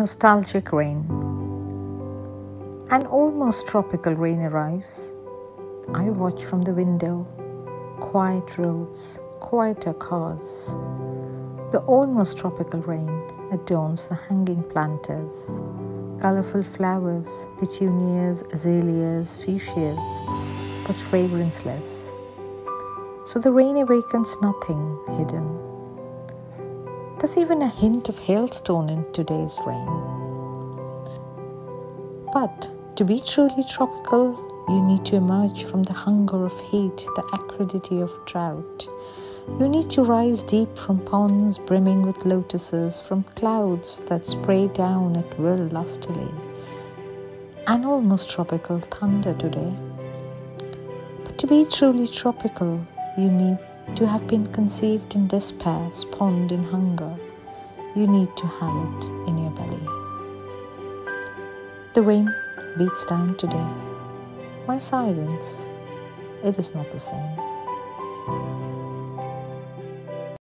Nostalgic rain. An almost tropical rain arrives. I watch from the window. Quiet roads, quieter cars. The almost tropical rain adorns the hanging planters. Colorful flowers, petunias, azaleas, fuchsias, but fragranceless. So the rain awakens nothing hidden there's even a hint of hailstone in today's rain. But to be truly tropical, you need to emerge from the hunger of heat, the acridity of drought. You need to rise deep from ponds brimming with lotuses, from clouds that spray down at will lustily. An almost tropical thunder today. But to be truly tropical, you need to have been conceived in despair, spawned in hunger, you need to have it in your belly. The rain beats down today. My silence, it is not the same.